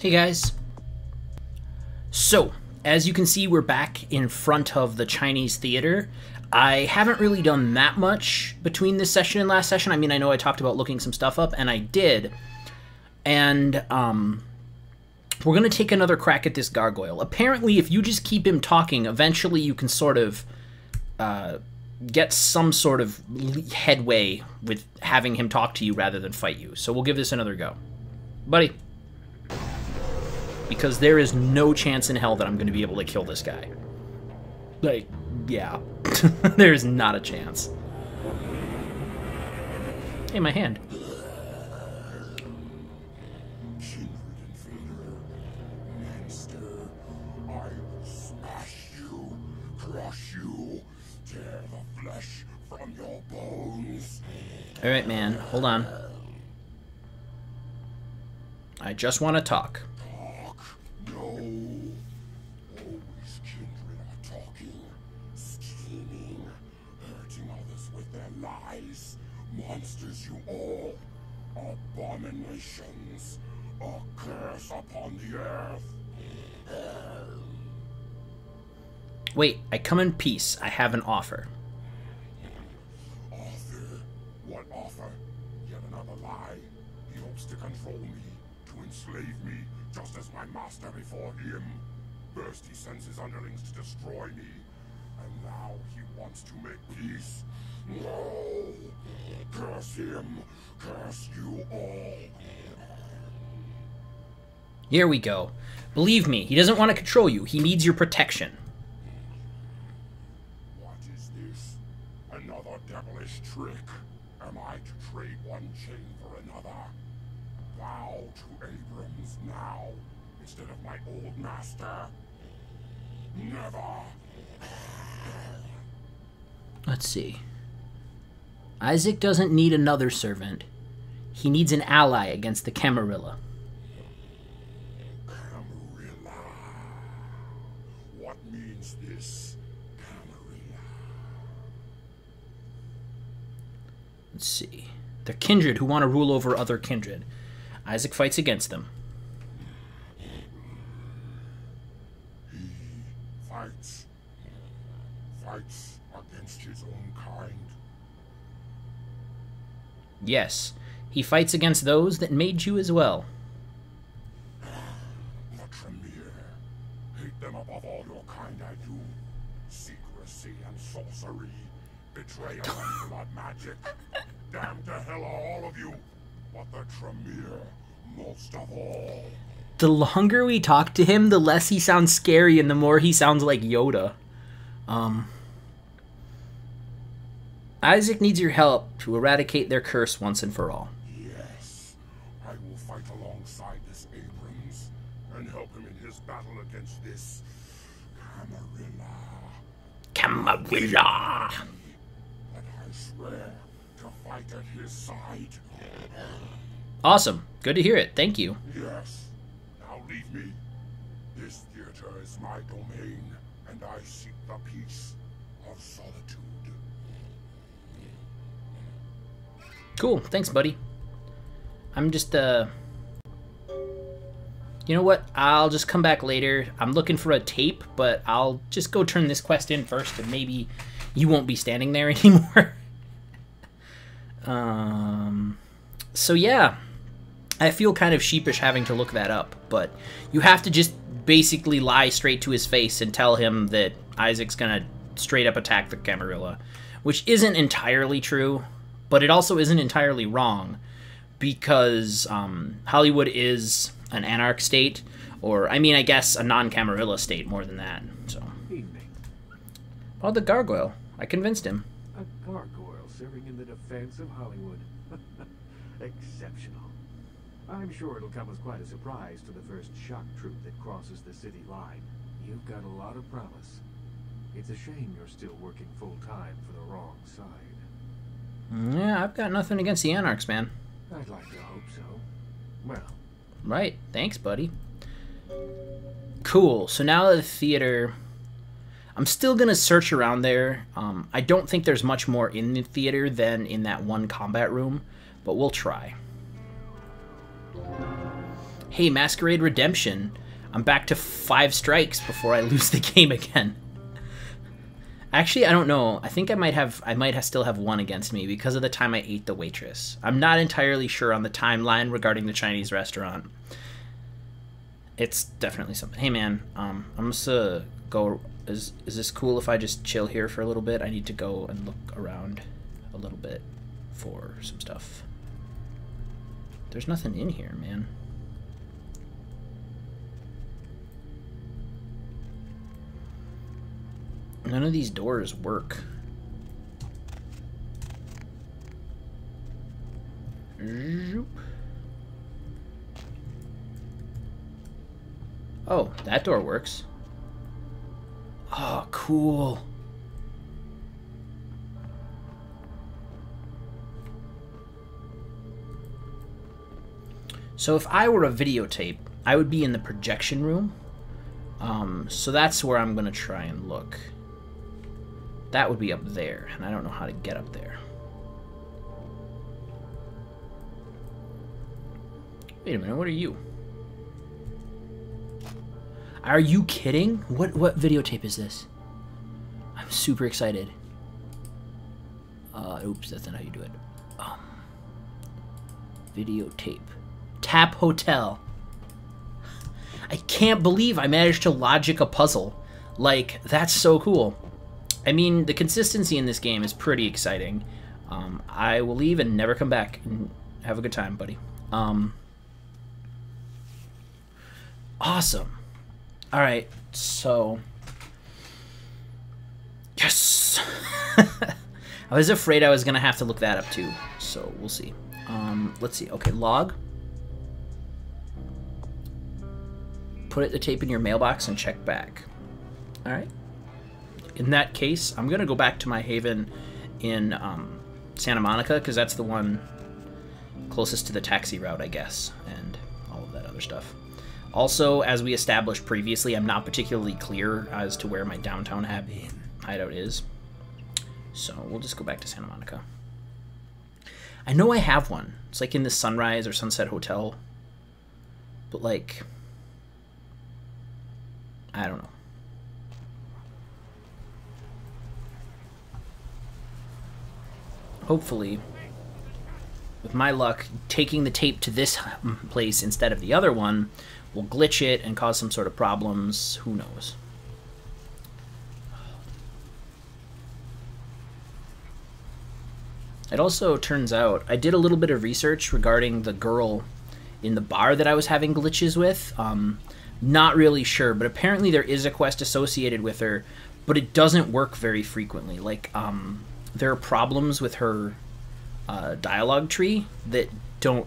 Hey guys. So, as you can see, we're back in front of the Chinese theater. I haven't really done that much between this session and last session. I mean, I know I talked about looking some stuff up, and I did. And, um, we're going to take another crack at this gargoyle. Apparently, if you just keep him talking, eventually you can sort of, uh, get some sort of headway with having him talk to you rather than fight you. So we'll give this another go. Buddy because there is no chance in hell that I'm going to be able to kill this guy. Like, yeah. there is not a chance. Hey, my hand. Alright, man. Hold on. I just want to talk. Monsters you all, abominations, a curse upon the earth. Wait, I come in peace. I have an offer. Offer? What offer? Yet another lie. He hopes to control me, to enslave me, just as my master before him. First he sends his underlings to destroy me, and now he wants to make peace. No! Curse him! Curse you all! Here we go. Believe me, he doesn't want to control you. He needs your protection. What is this? Another devilish trick? Am I to trade one chain for another? Bow to Abrams now, instead of my old master? Never! Let's see. Isaac doesn't need another servant. He needs an ally against the Camarilla. Camarilla. What means this, Camarilla? Let's see. They're kindred who want to rule over other kindred. Isaac fights against them. He fights. Fights against his own kind. Yes, he fights against those that made you as well. The Hate them above all your kind I do. Secrecy and sorcery. Betrayal and blood magic. Damn to hell are all of you. But the Tremere, most of all. The longer we talk to him, the less he sounds scary and the more he sounds like Yoda. Um, Isaac needs your help to eradicate their curse once and for all. Yes, I will fight alongside this Abrams and help him in his battle against this Camarilla. Camarilla! And I swear to fight at his side. Awesome. Good to hear it. Thank you. Yes. Now leave me. This theater is my domain, and I seek the peace of solitude. Cool. Thanks, buddy. I'm just, uh... You know what? I'll just come back later. I'm looking for a tape, but I'll just go turn this quest in first, and maybe you won't be standing there anymore. um... So, yeah. I feel kind of sheepish having to look that up, but you have to just basically lie straight to his face and tell him that Isaac's gonna straight up attack the Camarilla, which isn't entirely true, but it also isn't entirely wrong because um, Hollywood is an anarch state, or I mean, I guess a non-Camarilla state more than that. So, Evening. oh, the gargoyle. I convinced him. A gargoyle serving in the defense of Hollywood. Exceptional. I'm sure it'll come as quite a surprise to the first shock troop that crosses the city line. You've got a lot of promise. It's a shame you're still working full-time for the wrong side. Yeah, I've got nothing against the anarchs, man. I'd like to hope so. Well, Right. Thanks, buddy. Cool. So now the theater. I'm still gonna search around there. Um, I don't think there's much more in the theater than in that one combat room, but we'll try. hey, Masquerade Redemption. I'm back to five strikes before I lose the game again. Actually, I don't know. I think I might have I might have still have one against me because of the time I ate the waitress. I'm not entirely sure on the timeline regarding the Chinese restaurant. It's definitely something. Hey man, um, I'm just uh go. Is is this cool if I just chill here for a little bit? I need to go and look around a little bit for some stuff. There's nothing in here, man. None of these doors work. Oh, that door works. Oh, cool. So if I were a videotape, I would be in the projection room. Um, so that's where I'm going to try and look. That would be up there, and I don't know how to get up there. Wait a minute, what are you? Are you kidding? What what videotape is this? I'm super excited. Uh, oops, that's not how you do it. Um, videotape. Tap Hotel. I can't believe I managed to logic a puzzle. Like, that's so cool. I mean, the consistency in this game is pretty exciting. Um, I will leave and never come back. Have a good time, buddy. Um, awesome. All right, so yes. I was afraid I was gonna have to look that up too, so we'll see. Um, let's see. Okay, log. Put it the tape in your mailbox and check back. All right in that case, I'm going to go back to my haven in um, Santa Monica because that's the one closest to the taxi route, I guess, and all of that other stuff. Also, as we established previously, I'm not particularly clear as to where my downtown hideout is. So we'll just go back to Santa Monica. I know I have one. It's like in the Sunrise or Sunset Hotel. But like, I don't know. Hopefully, with my luck, taking the tape to this place instead of the other one will glitch it and cause some sort of problems. Who knows? It also turns out I did a little bit of research regarding the girl in the bar that I was having glitches with. Um, not really sure, but apparently there is a quest associated with her, but it doesn't work very frequently. Like, um, there are problems with her uh, dialogue tree that don't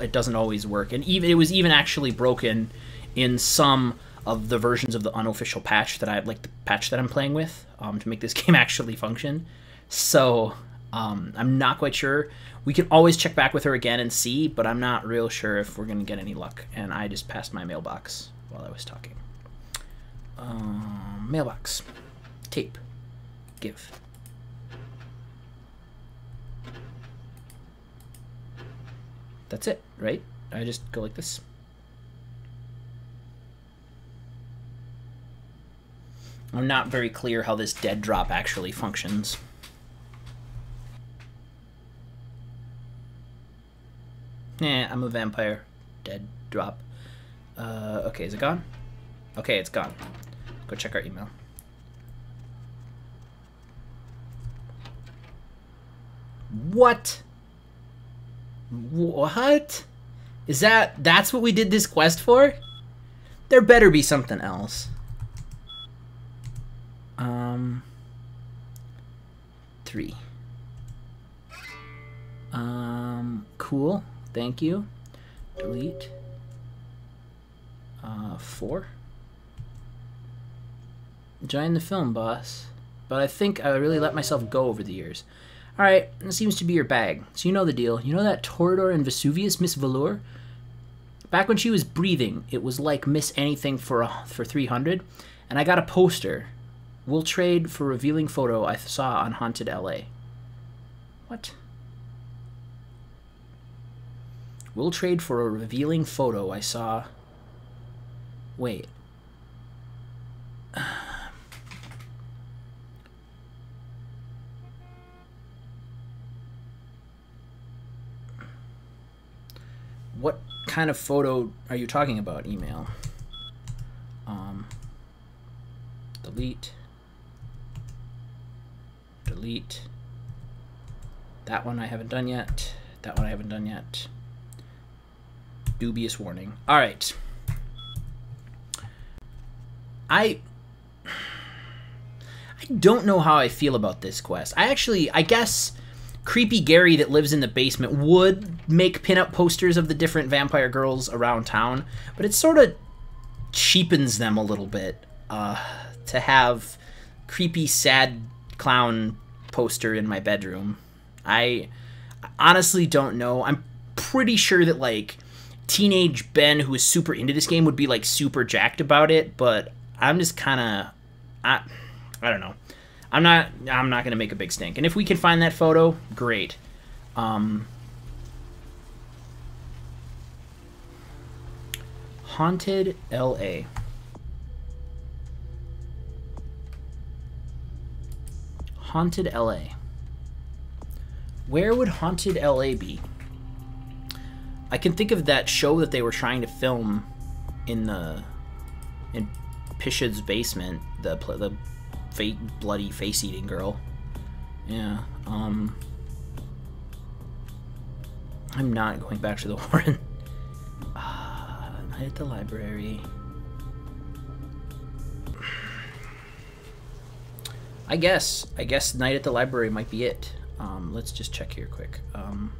it doesn't always work and even it was even actually broken in some of the versions of the unofficial patch that I like the patch that I'm playing with um, to make this game actually function. So um, I'm not quite sure. We can always check back with her again and see, but I'm not real sure if we're gonna get any luck. And I just passed my mailbox while I was talking. Um, mailbox, tape, give. That's it, right? I just go like this. I'm not very clear how this dead drop actually functions. Yeah, I'm a vampire. Dead drop. Uh, okay, is it gone? Okay, it's gone. Go check our email. What? What? Is that that's what we did this quest for? There better be something else. Um three. Um cool. Thank you. Delete. Uh four. Join the film, boss. But I think I really let myself go over the years. Alright, that seems to be your bag. So you know the deal. You know that Toreador and Vesuvius, Miss Velour? Back when she was breathing, it was like Miss Anything for, a, for 300. And I got a poster. We'll trade for revealing photo I saw on Haunted LA. What? We'll trade for a revealing photo I saw. Wait. What kind of photo are you talking about, email? Um, delete. Delete. That one I haven't done yet. That one I haven't done yet. Dubious warning. All right. I I don't know how I feel about this quest. I actually, I guess creepy Gary that lives in the basement would make pinup posters of the different vampire girls around town, but it sort of cheapens them a little bit uh, to have creepy sad clown poster in my bedroom. I honestly don't know. I'm pretty sure that like teenage Ben, who is super into this game, would be like super jacked about it. But I'm just kind of, I, I don't know. I'm not. I'm not gonna make a big stink. And if we can find that photo, great. Um, Haunted L.A. Haunted L.A. Where would Haunted LA be? I can think of that show that they were trying to film in the in Pishad's basement, the the fake bloody face eating girl. Yeah. Um I'm not going back to the Warren. Uh, night at the library. I guess. I guess night at the library might be it. Um, let's just check here quick. Um,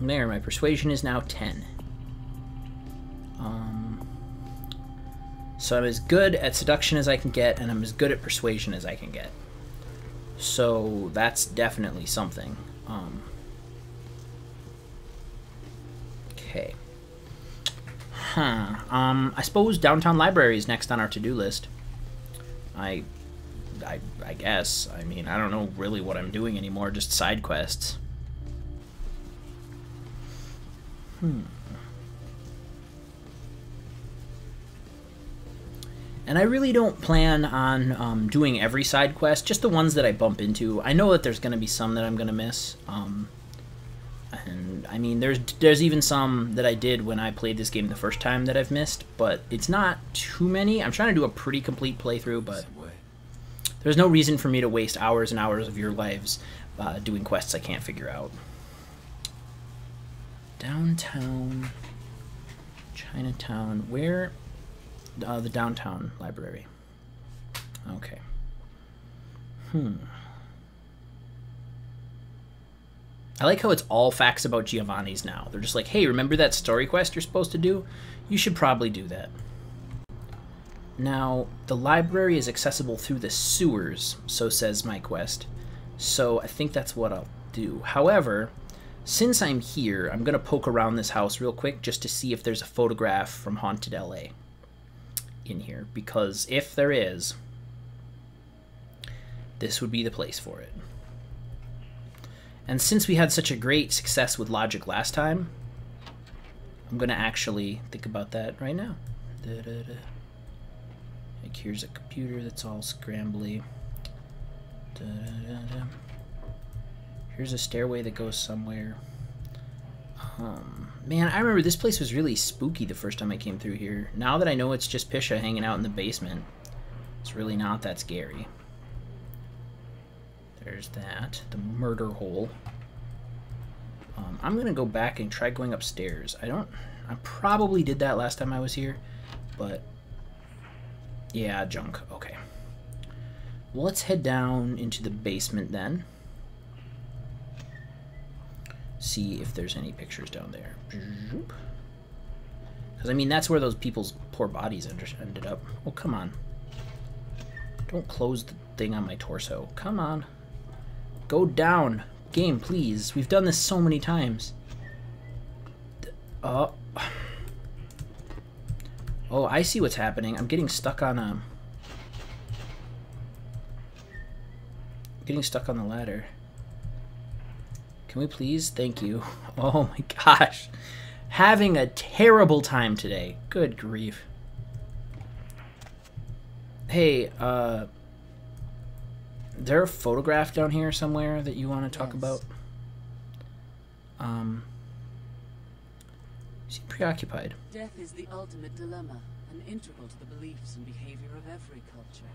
there, my persuasion is now 10. Um, so I'm as good at seduction as I can get, and I'm as good at persuasion as I can get. So that's definitely something. Um, okay. Huh. Um, I suppose downtown library is next on our to-do list. I I, I guess. I mean, I don't know really what I'm doing anymore, just side quests. Hmm. And I really don't plan on um, doing every side quest, just the ones that I bump into. I know that there's going to be some that I'm going to miss. Um, and I mean, there's there's even some that I did when I played this game the first time that I've missed, but it's not too many. I'm trying to do a pretty complete playthrough, but there's no reason for me to waste hours and hours of your lives uh, doing quests I can't figure out. Downtown, Chinatown, where? Uh, the downtown library. Okay. Hmm. I like how it's all facts about Giovanni's now. They're just like, hey, remember that story quest you're supposed to do? You should probably do that. Now, the library is accessible through the sewers, so says my quest. So I think that's what I'll do. However, since I'm here, I'm going to poke around this house real quick just to see if there's a photograph from Haunted LA in here. Because if there is, this would be the place for it. And since we had such a great success with Logic last time, I'm going to actually think about that right now. Da -da -da. Like here's a computer that's all scrambly. Here's a stairway that goes somewhere. Um, man, I remember this place was really spooky the first time I came through here. Now that I know it's just Pisha hanging out in the basement, it's really not that scary. There's that. The murder hole. Um, I'm going to go back and try going upstairs. I don't... I probably did that last time I was here, but yeah, junk. Okay. Well, let's head down into the basement then. See if there's any pictures down there. Because, I mean, that's where those people's poor bodies ended up. Oh, come on. Don't close the thing on my torso. Come on. Go down. Game, please. We've done this so many times. Oh. Oh, I see what's happening. I'm getting stuck on a... Um, getting stuck on the ladder. Can we please? Thank you. Oh my gosh. Having a terrible time today. Good grief. Hey, uh... Is there a photograph down here somewhere that you want to talk Yes. about? Um... You seem preoccupied. Death is the ultimate dilemma, and integral to the beliefs and behavior of every culture.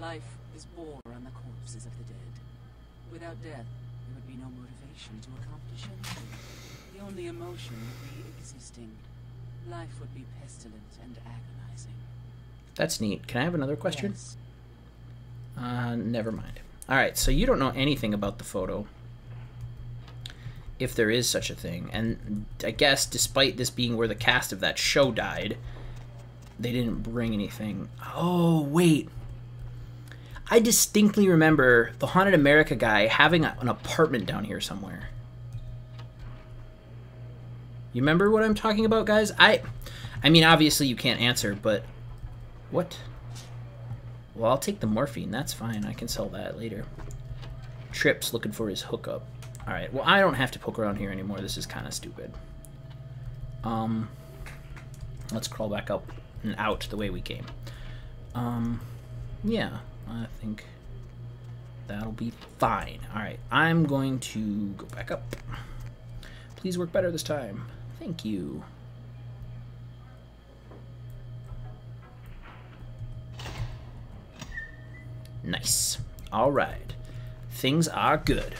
Life is born on the corpses of the dead. Without death, there would be no motivation to accomplish anything. The only emotion would be existing. Life would be pestilent and agonizing. That's neat. Can I have another question? Yes. Uh, never mind. All right, so you don't know anything about the photo, if there is such a thing, and I guess despite this being where the cast of that show died, they didn't bring anything. Oh wait, I distinctly remember the Haunted America guy having a, an apartment down here somewhere. You remember what I'm talking about, guys? I, I mean, obviously you can't answer, but what? Well, I'll take the morphine. That's fine. I can sell that later. Trips looking for his hookup. All right. Well, I don't have to poke around here anymore. This is kind of stupid. Um, let's crawl back up and out the way we came. Um, yeah, I think that'll be fine. All right. I'm going to go back up. Please work better this time. Thank you. Nice. All right. Things are good.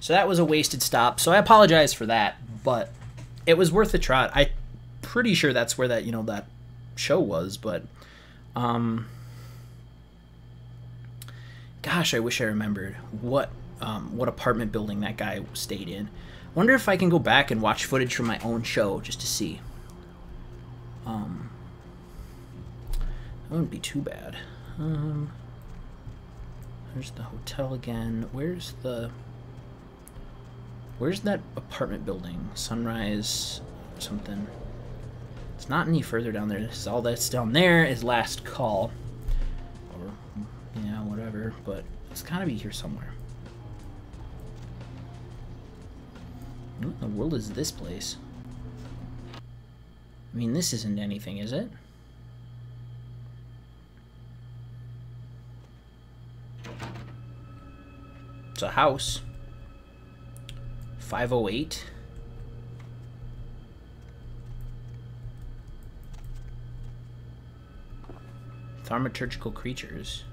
So that was a wasted stop. So I apologize for that, but it was worth a trot. I pretty sure that's where that, you know, that show was, but um gosh, I wish I remembered what um, what apartment building that guy stayed in. Wonder if I can go back and watch footage from my own show just to see. Um, that wouldn't be too bad. Um, there's the hotel again. Where's the? Where's that apartment building? Sunrise, something. It's not any further down there. This is all that's down there is last call, or But it's gotta be here somewhere. What in the world is this place? I mean, this isn't anything, is it? It's a house. 508. Thaumaturgical creatures.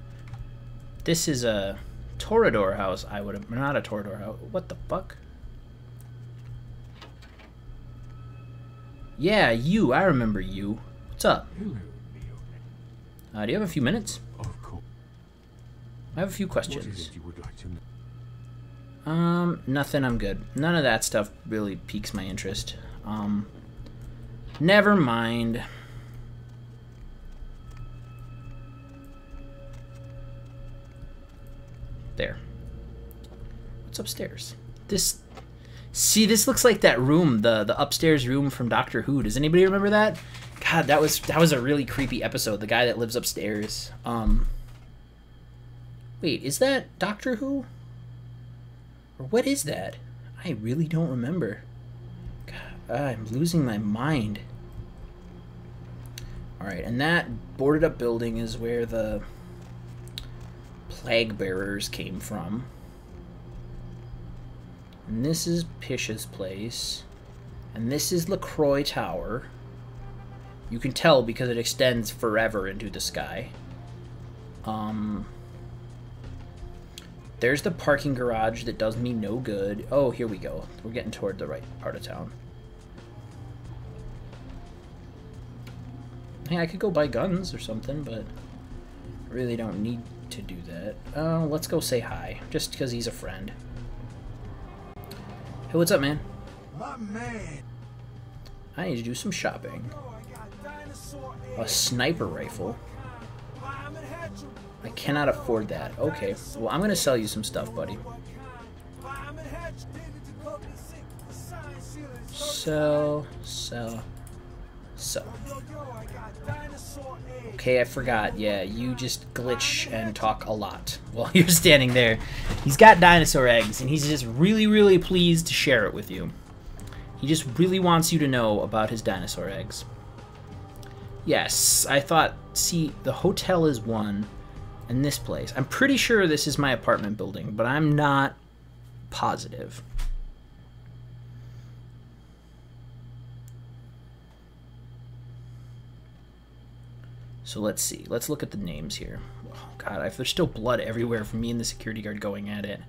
This is a Toreador house, I would have. Not a Toreador house. What the fuck? Yeah, you. I remember you. What's up? Uh, do you have a few minutes? Of course. I have a few questions. like? Um, nothing. I'm good. None of that stuff really piques my interest. Um, never mind. There. What's upstairs? This. See, this looks like that room, the the upstairs room from Doctor Who. Does anybody remember that? God, that was that was a really creepy episode. The guy that lives upstairs. Um. Wait, is that Doctor Who? Or what is that? I really don't remember. God, I'm losing my mind. Alright, and that boarded up building is where the plague bearers came from. And this is Pish's place. And this is LaCroix Tower. You can tell because it extends forever into the sky. Um, there's the parking garage that does me no good. Oh, here we go. We're getting toward the right part of town. Hey, I could go buy guns or something, but I really don't need to do that. Uh, let's go say hi, just because he's a friend. Hey, what's up, man? My man. I need to do some shopping. I got dinosaur A sniper rifle. I'm an hatchery. I cannot afford that. Okay, well, I'm gonna sell you some stuff, buddy. What kind? I'm an hatchery. David Jacoby sick. Sign, seal, and Sell, sell, Okay, I forgot. Yeah, you just glitch and talk a lot while you're standing there. He's got dinosaur eggs, and he's just really, really pleased to share it with you. He just really wants you to know about his dinosaur eggs. Yes, I thought, see, the hotel is one, and this place. I'm pretty sure this is my apartment building, but I'm not positive. So let's see. Let's look at the names here. Oh, God, if there's still blood everywhere from me and the security guard going at it.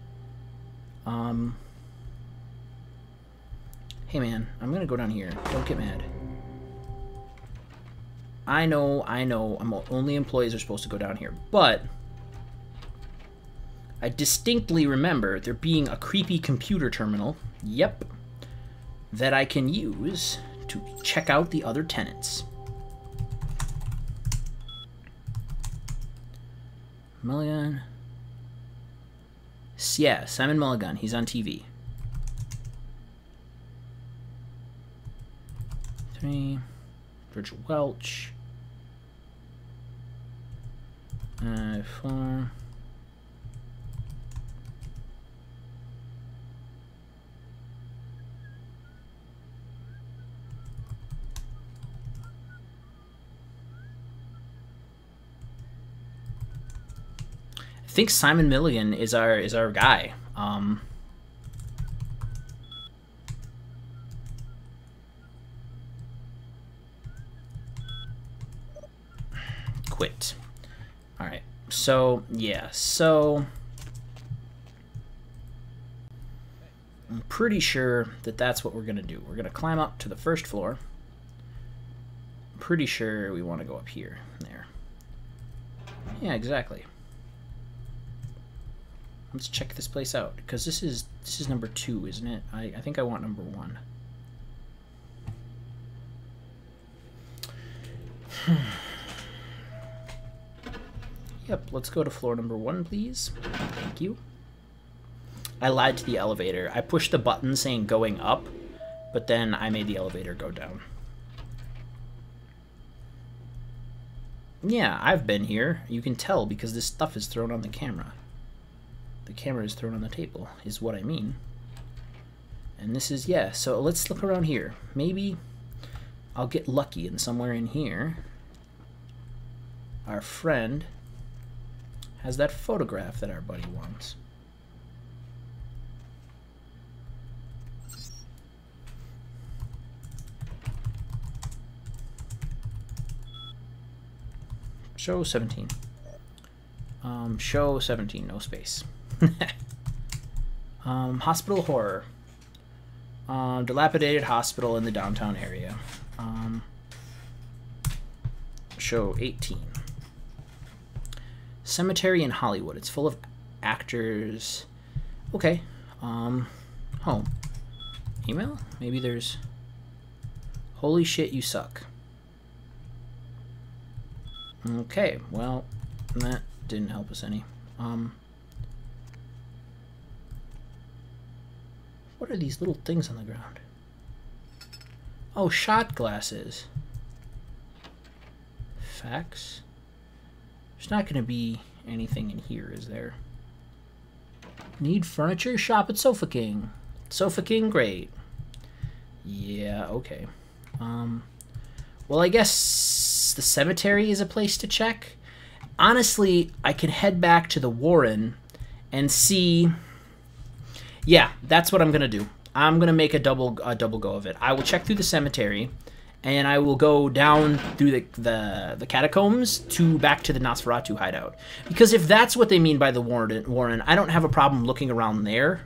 Um. Hey, man, I'm gonna go down here. Don't get mad. I know, I know, I'm only employees are supposed to go down here, but I distinctly remember there being a creepy computer terminal. Yep. That I can use to check out the other tenants. Milligan. Yeah, Simon Milligan. He's on TV. Three. George Welch. Uh, four. Think Simon Milligan is our is our guy. Um, quit. All right. So yeah. So I'm pretty sure that that's what we're gonna do. We're gonna climb up to the first floor. I'm pretty sure we want to go up here. There. Yeah, exactly. Let's check this place out because this is this is number two, isn't it? I, I think I want number one. yep, let's go to floor number one, please. Thank you. I lied to the elevator. I pushed the button saying going up, but then I made the elevator go down. Yeah, I've been here. You can tell because this stuff is thrown on the camera the camera is thrown on the table, is what I mean. And this is, yeah, so let's look around here. Maybe I'll get lucky and somewhere in here, our friend has that photograph that our buddy wants. Show 17. Um, show 17, no space. um, hospital horror. Um, dilapidated hospital in the downtown area. Um, show 18. Cemetery in Hollywood. It's full of actors. Okay. Um, home. Email? Maybe there's. Holy shit, you suck. Okay, well, that didn't help us any. Um, what are these little things on the ground? Oh, shot glasses. Fax. There's not going to be anything in here, is there? Need furniture? Shop at Sofa King. Sofa King, great. Yeah, okay. Um, well, I guess the cemetery is a place to check. Honestly, I can head back to the Warren and see. Yeah, that's what I'm gonna do. I'm gonna make a double a double go of it. I will check through the cemetery, and I will go down through the the, the catacombs to back to the Nosferatu hideout. Because if that's what they mean by the Warren, Warren, I don't have a problem looking around there.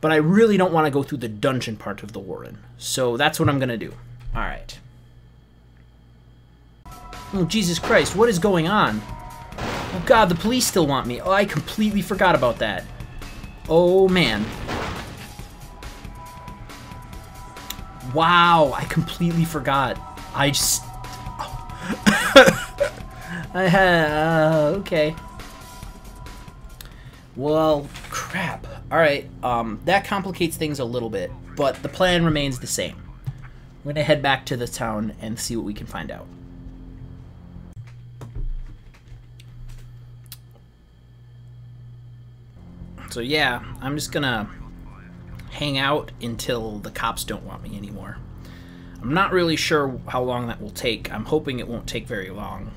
But I really don't want to go through the dungeon part of the Warren. So that's what I'm gonna do. All right. Oh, Jesus Christ, what is going on? Oh god, the police still want me. Oh, I completely forgot about that. Oh, man. Wow, I completely forgot. I just... I had... Uh, okay. Well, crap. Alright, um, that complicates things a little bit, but the plan remains the same. We're gonna head back to the town and see what we can find out. So yeah, I'm just gonna hang out until the cops don't want me anymore. I'm not really sure how long that will take. I'm hoping it won't take very long.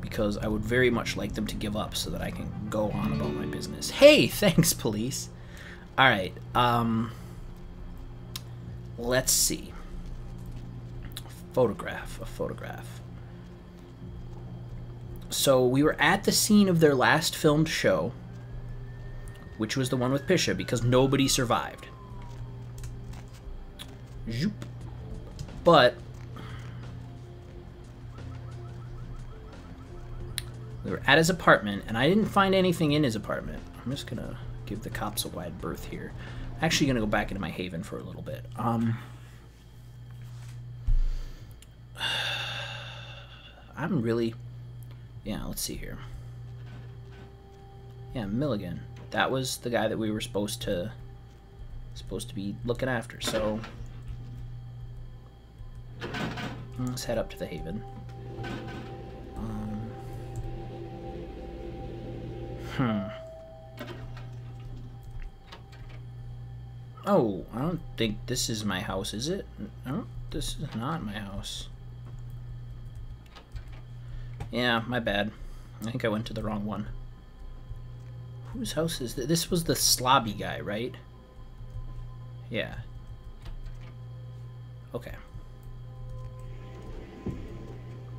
Because I would very much like them to give up so that I can go on about my business. Hey, thanks, police. Alright, um... Let's see. Photograph, a photograph. So we were at the scene of their last filmed show, which was the one with Pisha, because nobody survived. Zoop. But we were at his apartment, and I didn't find anything in his apartment. I'm just gonna give the cops a wide berth here. I'm actually gonna go back into my haven for a little bit. Um, I'm really, yeah. Let's see here. Yeah, Milligan. That was the guy that we were supposed to supposed to be looking after. So let's head up to the Haven. Um, hmm. Oh, I don't think this is my house, is it? No, this is not my house. Yeah, my bad. I think I went to the wrong one. Whose house is this? This was the slobby guy, right? Yeah. Okay.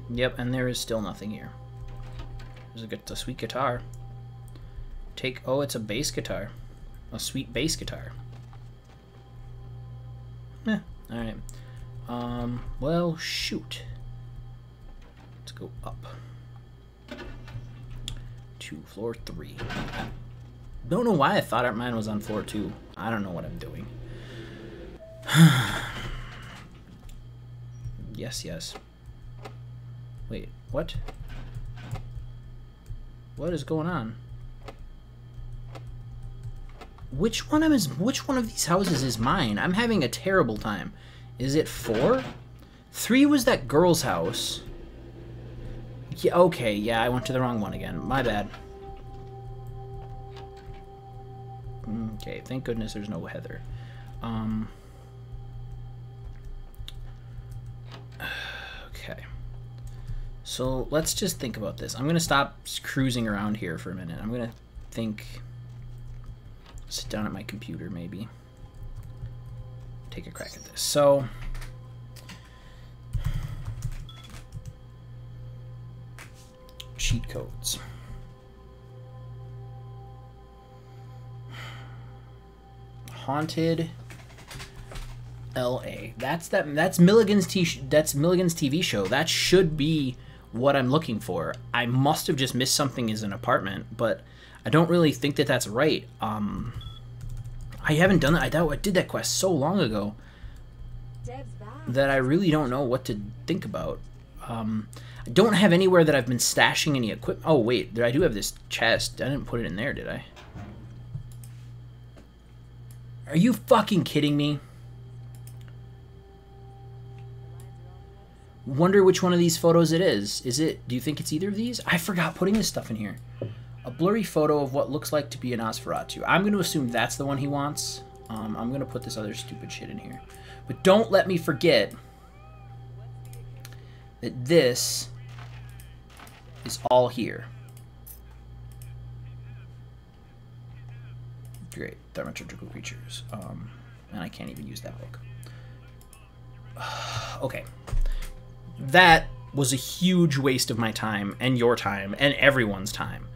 Yep, and there is still nothing here. There's a, a sweet guitar. Take, oh, it's a bass guitar. A sweet bass guitar. Eh, alright. Um, well, shoot. Let's go up. To floor three. Don't know why I thought our mine was on floor two. I don't know what I'm doing. yes, yes. Wait, what? What is going on? Which one of his, which one of these houses is mine? I'm having a terrible time. Is it four? Three was that girl's house. Yeah, okay, yeah, I went to the wrong one again. My bad. Okay, thank goodness there's no Heather. Um, okay. So let's just think about this. I'm going to stop cruising around here for a minute. I'm going to think sit down at my computer maybe take a crack at this so cheat codes haunted LA that's that that's Milligan's t that's Milligan's TV show that should be what I'm looking for I must have just missed something as an apartment but I don't really think that that's right. Um, I haven't done that. I, doubt I did that quest so long ago that I really don't know what to think about. Um, I don't have anywhere that I've been stashing any equipment. Oh, wait. I do have this chest. I didn't put it in there, did I? Are you fucking kidding me? Wonder which one of these photos it is. Is it, do you think it's either of these? I forgot putting this stuff in here a blurry photo of what looks like to be an Nosferatu. I'm going to assume that's the one he wants. Um, I'm going to put this other stupid shit in here. But don't let me forget that this is all here. Great. Thaumaturgical creatures. Um, and I can't even use that book. okay. That was a huge waste of my time and your time and everyone's time.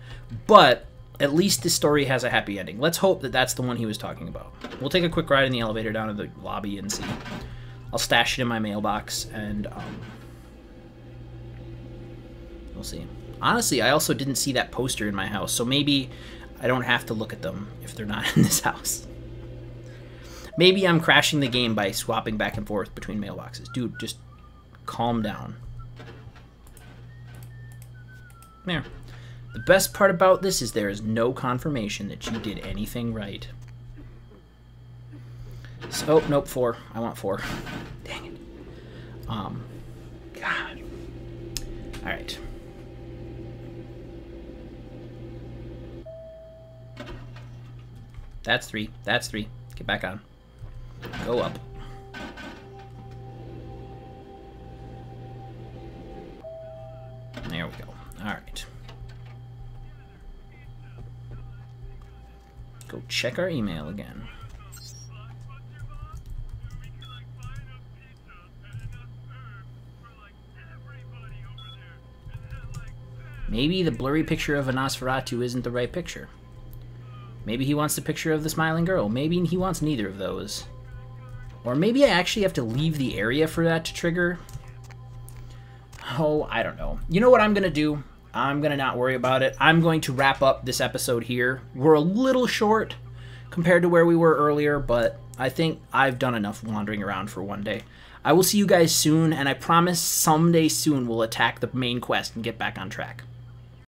But at least this story has a happy ending. Let's hope that that's the one he was talking about. We'll take a quick ride in the elevator down to the lobby and see. I'll stash it in my mailbox and um, we'll see. Honestly, I also didn't see that poster in my house, so maybe I don't have to look at them if they're not in this house. Maybe I'm crashing the game by swapping back and forth between mailboxes. Dude, just calm down. There. The best part about this is there is no confirmation that you did anything right. So, oh, nope, four. I want four. Dang it. Um, God. All right. That's three. That's three. Get back on. Go up. There we go. All right. Go check our email again. Maybe the blurry picture of a Nosferatu isn't the right picture. Maybe he wants the picture of the smiling girl. Maybe he wants neither of those. Or maybe I actually have to leave the area for that to trigger. Oh, I don't know. You know what I'm going to do? I'm going to not worry about it. I'm going to wrap up this episode here. We're a little short compared to where we were earlier, but I think I've done enough wandering around for one day. I will see you guys soon, and I promise someday soon we'll attack the main quest and get back on track.